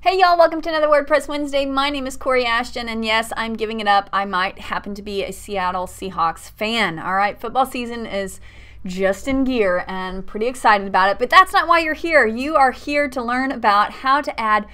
Hey y'all, welcome to another WordPress Wednesday. My name is Kori Ashton, and yes, I'm giving it up. I might happen to be a Seattle Seahawks fan. All right, football season is just in gear and pretty excited about it, but that's not why you're here. You are here to learn about how to add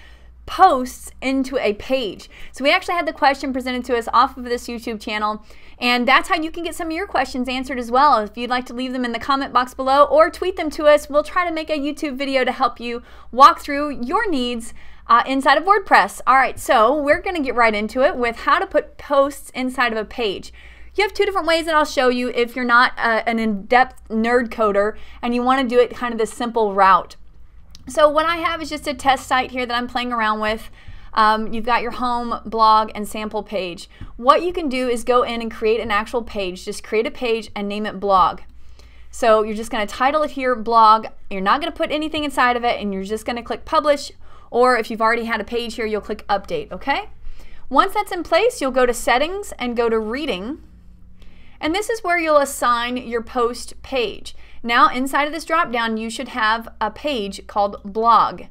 posts into a page. So we actually had the question presented to us off of this YouTube channel, and that's how you can get some of your questions answered as well. If you'd like to leave them in the comment box below or tweet them to us, we'll try to make a YouTube video to help you walk through your needs uh, inside of WordPress. All right, so we're going to get right into it with how to put posts inside of a page. You have two different ways that I'll show you if you're not uh, an in-depth nerd coder and you want to do it kind of the simple route. So what I have is just a test site here that I'm playing around with. Um, you've got your home, blog, and sample page. What you can do is go in and create an actual page. Just create a page and name it blog. So you're just going to title it here blog. You're not going to put anything inside of it and you're just going to click publish or if you've already had a page here, you'll click update, okay? Once that's in place, you'll go to settings and go to reading. And this is where you'll assign your post page. Now inside of this dropdown, you should have a page called blog.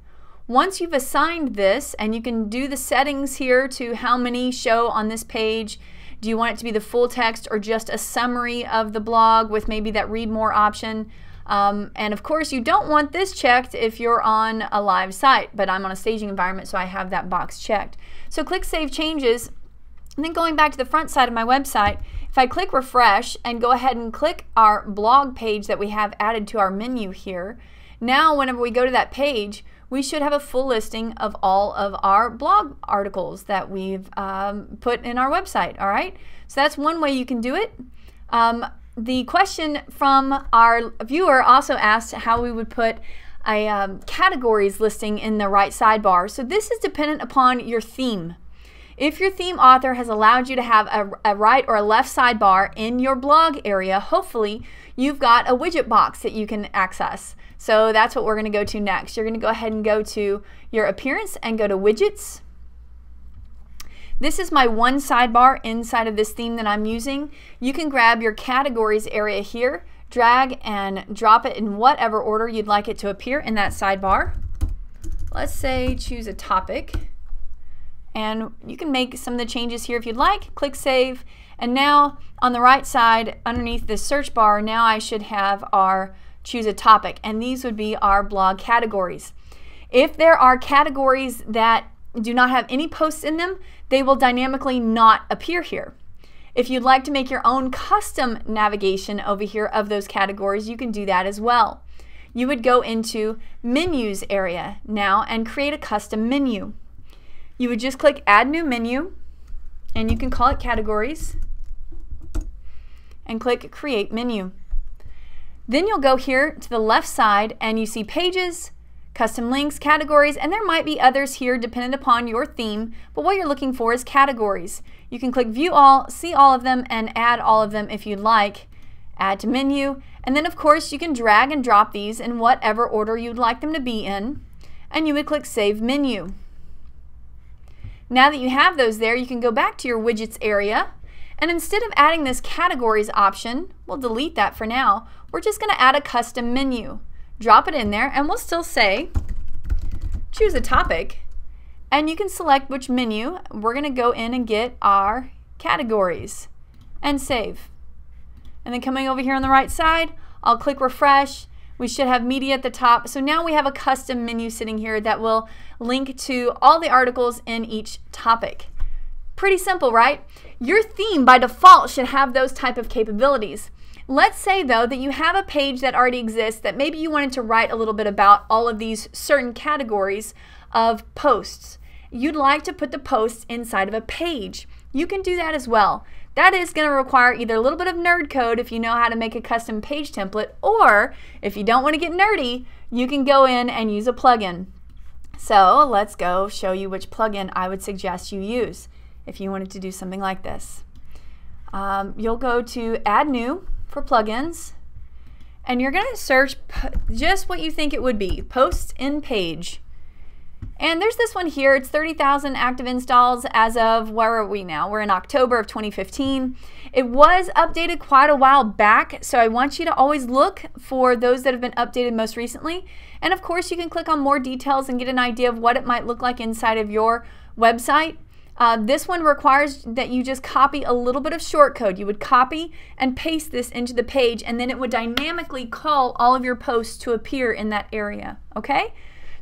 Once you've assigned this, and you can do the settings here to how many show on this page, do you want it to be the full text or just a summary of the blog with maybe that read more option? Um, and of course, you don't want this checked if you're on a live site, but I'm on a staging environment, so I have that box checked. So click Save Changes, and then going back to the front side of my website, if I click Refresh and go ahead and click our blog page that we have added to our menu here, now whenever we go to that page, we should have a full listing of all of our blog articles that we've um, put in our website, all right? So that's one way you can do it. Um, the question from our viewer also asked how we would put a um, categories listing in the right sidebar. So this is dependent upon your theme. If your theme author has allowed you to have a, a, right or a left sidebar in your blog area, hopefully you've got a widget box that you can access. So that's what we're going to go to next. You're going to go ahead and go to your appearance and go to widgets. This is my one sidebar inside of this theme that I'm using. You can grab your categories area here, drag and drop it in whatever order you'd like it to appear in that sidebar. Let's say choose a topic. And you can make some of the changes here if you'd like. Click Save. And now on the right side underneath the search bar, now I should have our choose a topic. And these would be our blog categories. If there are categories that do not have any posts in them, they will dynamically not appear here. If you'd like to make your own custom navigation over here of those categories, you can do that as well. You would go into menus area now and create a custom menu. You would just click add new menu and you can call it categories and click create menu. Then you'll go here to the left side and you see pages, custom links, categories, and there might be others here dependent upon your theme, but what you're looking for is categories. You can click view all, see all of them, and add all of them if you'd like. Add to menu, and then of course you can drag and drop these in whatever order you'd like them to be in, and you would click save menu. Now that you have those there, you can go back to your widgets area, and instead of adding this categories option, we'll delete that for now, we're just going to add a custom menu drop it in there, and we'll still say choose a topic, and you can select which menu. We're going to go in and get our categories and save. And then coming over here on the right side, I'll click refresh. We should have media at the top. So now we have a custom menu sitting here that will link to all the articles in each topic. Pretty simple, right? Your theme by default should have those type of capabilities. Let's say though that you have a page that already exists that maybe you wanted to write a little bit about all of these certain categories of posts. You'd like to put the posts inside of a page. You can do that as well. That is going to require either a little bit of nerd code if you know how to make a custom page template, or if you don't want to get nerdy, you can go in and use a plugin. So let's go show you which plugin I would suggest you use if you wanted to do something like this. Um, you'll go to Add New, for plugins and you're going to search just what you think it would be, posts in page. And there's this one here. It's 30,000 active installs as of, where are we now? We're in October of 2015. It was updated quite a while back, so I want you to always look for those that have been updated most recently. And of course, you can click on more details and get an idea of what it might look like inside of your website. Uh, this one requires that you just copy a little bit of shortcode. You would copy and paste this into the page, and then it would dynamically call all of your posts to appear in that area. Okay?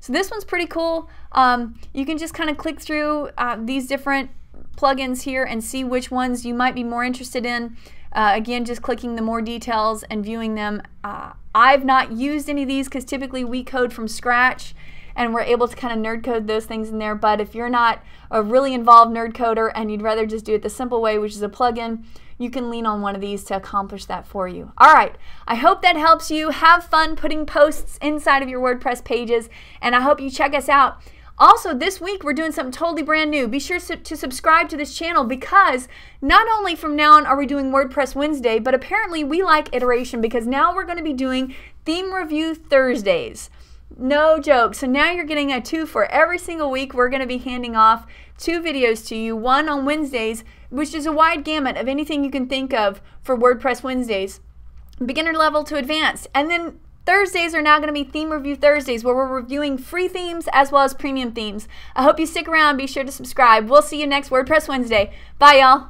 So this one's pretty cool. Um, you can just kind of click through uh, these different plugins here and see which ones you might be more interested in. Uh, again, just clicking the more details and viewing them. Uh, I've not used any of these because typically we code from scratch and we're able to kind of nerd code those things in there. But if you're not a really involved nerd coder and you'd rather just do it the simple way, which is a plugin, you can lean on one of these to accomplish that for you. All right, I hope that helps you. Have fun putting posts inside of your WordPress pages, and I hope you check us out. Also, this week we're doing something totally brand new. Be sure to subscribe to this channel because not only from now on are we doing WordPress Wednesday, but apparently we like iteration because now we're going to be doing theme review Thursdays. No joke. So now you're getting a two for every single week. We're going to be handing off two videos to you, one on Wednesdays, which is a wide gamut of anything you can think of for WordPress Wednesdays, beginner level to advanced. And then Thursdays are now going to be Theme Review Thursdays, where we're reviewing free themes as well as premium themes. I hope you stick around. Be sure to subscribe. We'll see you next WordPress Wednesday. Bye, y'all.